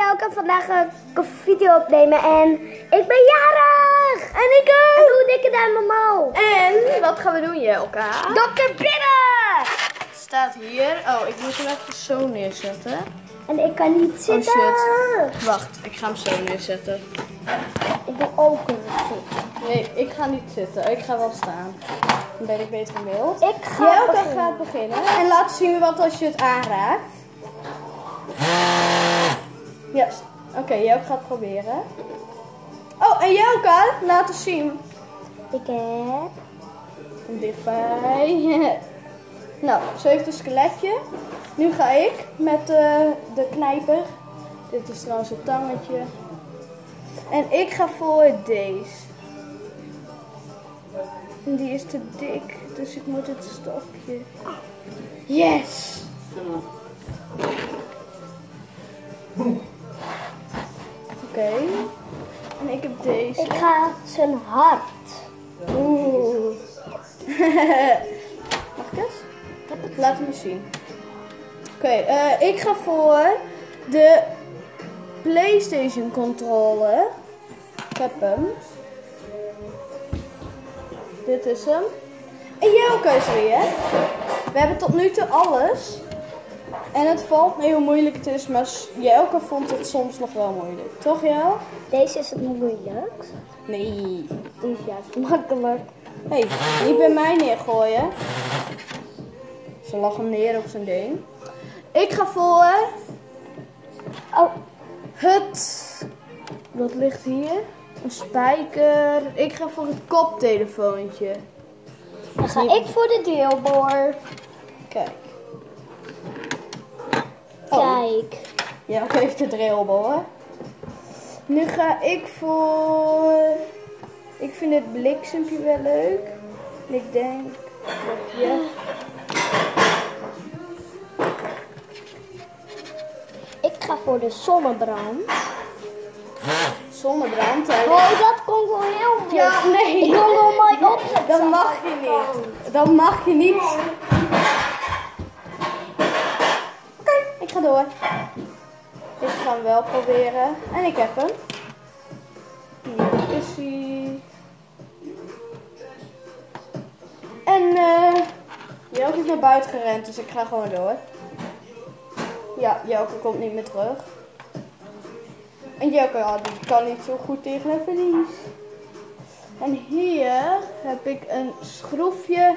Jelke. Vandaag ga ik een video opnemen en ik ben jarig! En ik En ook. doe een dikke duim omhoog. En wat gaan we doen, Jelka? Dr. Bibber! staat hier. Oh, ik moet hem even zo neerzetten. En ik kan niet Oh zitten. shit. Wacht, ik ga hem zo neerzetten. Ik doe ook een zitten. Nee, ik ga niet zitten. Ik ga wel staan. Dan ben ik beter in beeld. Ik ga Jelka beginnen. gaat beginnen. En laten zien wat als je het aanraakt. Ja, oké, Jelka gaat proberen. Oh, en Jelka, laten zien. Ik heb... Kom dichtbij. nou, ze heeft een skeletje. Nu ga ik met eh, de knijper. Dit is trouwens een tangetje. En ik ga voor deze. En die is te dik, dus ik moet het stokje. Yes! En ik heb deze. Ik ga zijn hart. Oeh. Mag ik eens? Laat eens zien. Oké, eh, ik ga voor de PlayStation controller. Ik heb hem. Dit is hem. En Jelke is weer. We hebben tot nu toe alles. En het valt me heel moeilijk het is, maar Jelke vond het soms nog wel moeilijk. Toch Jel? Deze is het moeilijk. Nee. Die is juist makkelijk. Hé, hey, niet bij mij neergooien. Ze lag hem neer op zijn ding. Ik ga voor Oh, het. Wat ligt hier? Een spijker. Ik ga voor het koptelefoontje. dan ga ik voor de deelboor. Kijk. Kijk. ja, ook heeft de drillbal, hè. Nu ga ik voor... Ik vind het bliksempje wel leuk. En ik denk dat ja. Ik ga voor de zonnebrand. zonnebrand. Oh, dat komt wel heel mooi. Ja, nee. Ik kon wel mooi opzetten. Dat mag je niet. Dat mag je niet ik ga door. Dit gaan we wel proberen. En ik heb hem. Hier is hij. En eh Jelke is naar buiten gerend, dus ik ga gewoon door. Ja, Jelke komt niet meer terug. En Jelke die kan niet zo goed tegen een verlies. En hier heb ik een schroefje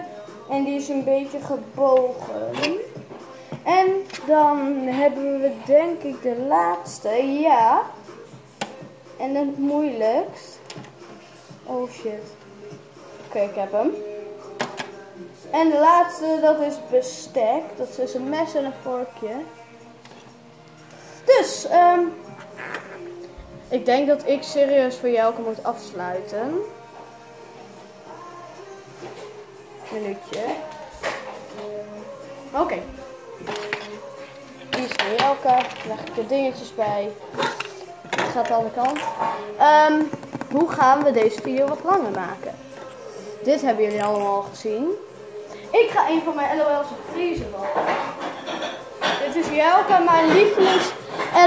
en die is een beetje gebogen. En dan hebben we denk ik de laatste, ja. En het moeilijkst. Oh shit. Oké, ik heb hem. En de laatste, dat is bestek. Dat is een mes en een vorkje. Dus, ehm ik denk dat ik serieus voor Jelke moet afsluiten. Minuutje. Oké. Die is Jelke. Leg ik de dingetjes bij. Die gaat aan de kant. Ehm, hoe gaan we deze video wat langer maken? Dit hebben jullie allemaal al gezien. Ik ga een van mijn LOL surprise bal. Dit is Jelke, mijn lievelings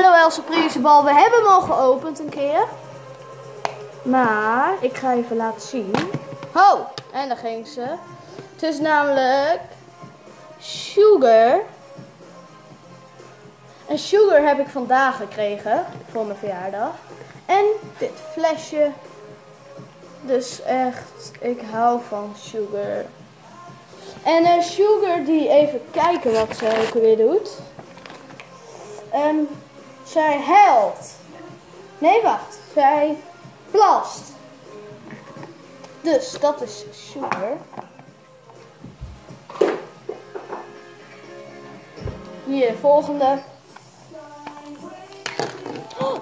LOL surprise bal. We hebben hem al geopend een keer. Maar ik ga even laten zien. Ho! En daar ging ze. Het is namelijk Sugar. En Sugar heb ik vandaag gekregen voor mijn verjaardag. En dit flesje. Dus echt, ik hou van Sugar. En eh, Sugar die even kijken wat ze ook weer doet. Ehm, zij helpt. Nee, wacht. Zij plast. Dus dat is Sugar. Hier, volgende.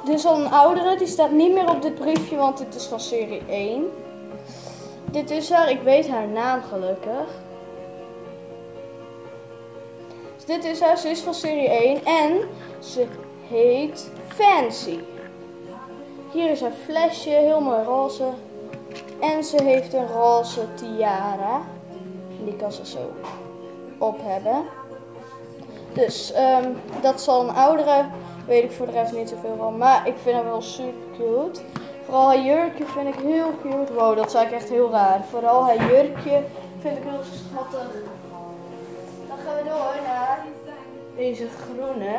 Dit is al een oudere. Die staat niet meer op dit briefje, want dit is van serie 1. Dit is haar. Ik weet haar naam gelukkig. Dus dit is haar. Ze is van serie 1. En ze heet Fancy. Hier is haar flesje. Heel mooi roze. En ze heeft een roze tiara. Die kan ze zo op hebben. Dus ehm, dat zal een oudere weet ik voor de rest niet zoveel van. Maar ik vind hem wel super cute. Vooral haar jurkje vind ik heel cute. Wow, dat zei ik echt heel raar. Vooral haar jurkje vind ik heel schattig. Dan gaan we door naar deze groene.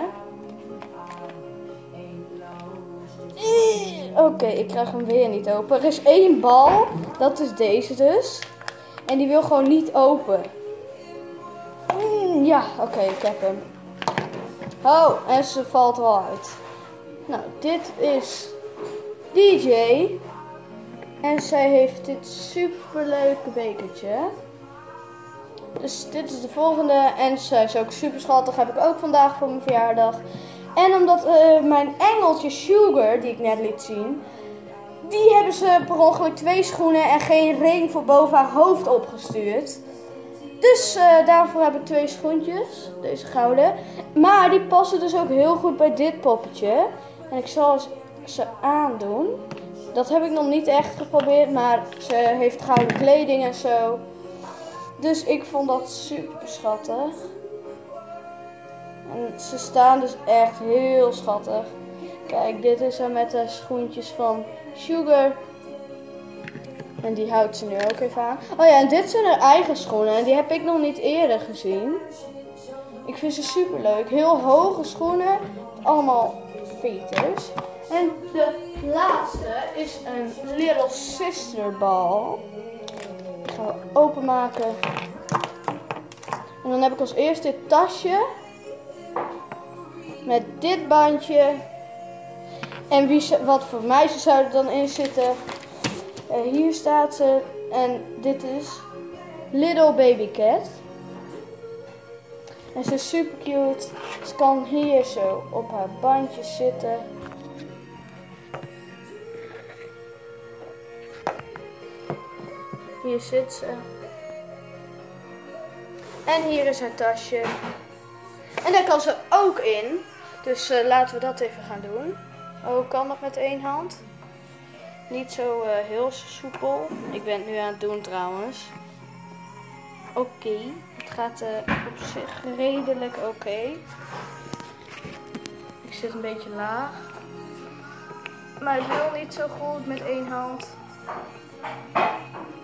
Oké, ik krijg hem weer niet open. Er is één bal, dat is deze dus. En die wil gewoon niet open. Mm, ja, oké, ik heb hem. Oh, en ze valt wel uit. Nou, dit is DJ. En zij heeft dit superleuke bekertje. Dus dit is de volgende. En zij is ook super schattig. Heb ik ook vandaag voor mijn verjaardag. En omdat eh, mijn engeltje Sugar, die ik net liet zien. Die hebben ze per ongeluk twee schoenen en geen ring voor boven haar hoofd opgestuurd. Dus eh, daarvoor heb ik twee schoentjes. Deze gouden. Maar die passen dus ook heel goed bij dit poppetje. En ik zal ze aandoen. Dat heb ik nog niet echt geprobeerd. Maar ze heeft gouden kleding en zo. Dus ik vond dat super schattig. En ze staan dus echt heel schattig. Kijk, dit is er met de schoentjes van Sugar. En die houdt ze nu ook even aan. Oh ja, en dit zijn haar eigen schoenen. En die heb ik nog niet eerder gezien. Ik vind ze super leuk. Heel hoge schoenen. Allemaal veters. En de laatste is een Little Sister bal. Gaan we openmaken. En dan heb ik als eerste dit tasje. Met dit bandje. En wie, wat voor meisjes zou er dan in zitten? Eh, hier staat ze. En dit is Little Baby Cat. En ze is super cute. Ze kan hier zo op haar bandje zitten. Hier zit ze. En hier is haar tasje. En daar kan ze ook in. Dus eh, laten we dat even gaan doen. Oh, kan dat met één hand? Niet zo eh, heel soepel. Ik ben het nu aan het doen trouwens. Oké, het gaat eh, op zich redelijk oké. Ik zit een beetje laag. Maar het wil niet zo goed met één hand.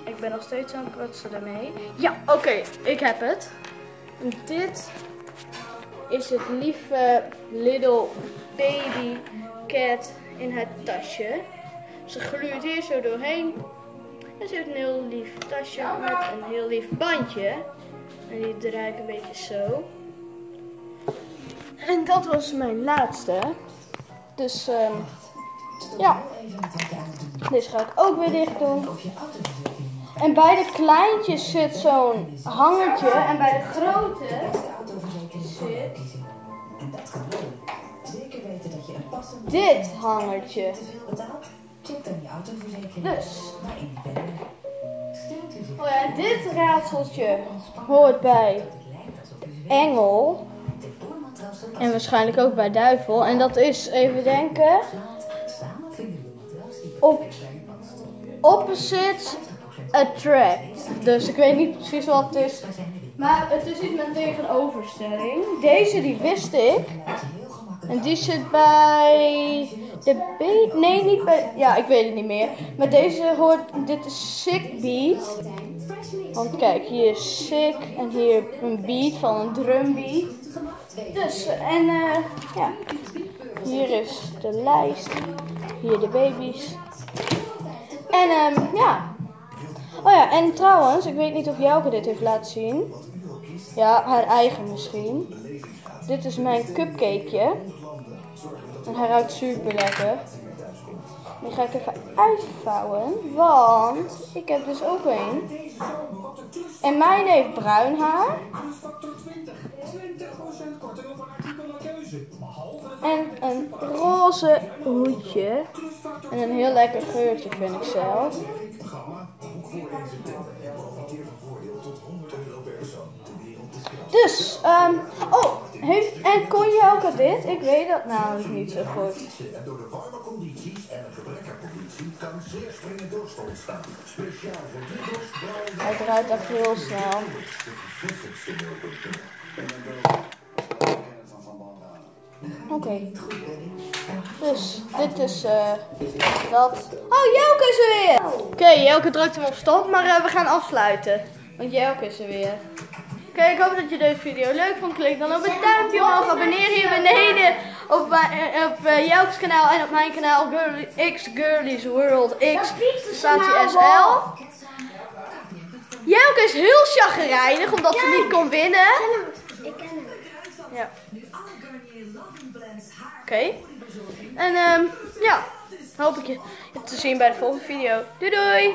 Ik ben nog steeds aan het prutsen ermee. Ja, oké, ik heb het. Dit is het lieve little baby cat in het tasje. Ze gluurt hier zo doorheen. En ze heeft een heel lief tasje met een heel lief bandje. En die draai ik een beetje zo. En dat was mijn laatste. Dus ehm, ja, deze ga ik ook weer dicht doen. En bij de kleintjes zit zo'n hangertje. En bij de grote zit dit hangertje. Check dan je autoverzekering. Dus. Maar in die bellen. Stelt u zich Oh ja, dit raadseltje hoort bij engel. En waarschijnlijk ook bij duivel. En dat is, even denken, op opposite 50% attract. Dus ik weet niet precies wat het is. Maar het is iets met tegenoverstelling. Deze die wist ik. En die zit bij de B. Nee, niet bij. Ja, ik weet het niet meer. Maar deze hoort. Dit is Sick Beat. Want kijk, hier is Sick. En hier een beat van een drumbeat. Dus, en eh, ja. Hier is de lijst. Hier de baby's. En ehm, ja. Oh ja, en trouwens, ik weet niet of Jouke dit heeft laten zien. Ja, haar eigen misschien. Dit is mijn cupcakeje. En hij ruikt super lekker. Die ga ik even uitvouwen, want ik heb dus ook een. En mijn heeft bruin haar. En een roze hoedje. En een heel lekker geurtje vind ik zelf. Dus, ehm oh, heeft, en kon je al dit? Ik weet dat namelijk niet zo goed. En door de warme condities en een gebrek aan politie kan zeer strenge dorst ontstaan. Speciaal voor die dorst Hij draait echt heel snel. Oké. Dus, dit is eh dat. Oh, Jelke is er weer! Oké, Jelke drukt hem op stop, maar eh, we gaan afsluiten. Want Jelke is er weer. Oké, ik hoop dat je deze video leuk vond. Klik dan op het duimpje omhoog. Abonneer hier beneden op, eh, op eh, Jelke's kanaal en op mijn kanaal Girly, X Girlies World X staat die SL. Jelke is heel chagrijnig omdat ze niet kon winnen. Ik ken hem. Ja. Oké. En ehm ja, hoop ik je te zien bij de volgende video. Doei doei!